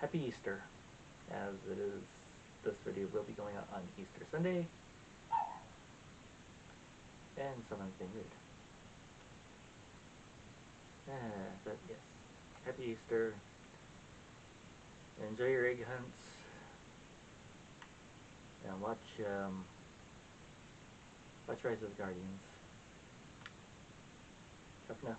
Happy Easter, as it is, this video will be going out on Easter Sunday, and someone's being rude. Uh, ah, but yes, Happy Easter, enjoy your egg hunts, and watch, um, watch Rise of the Guardians. Ciao now.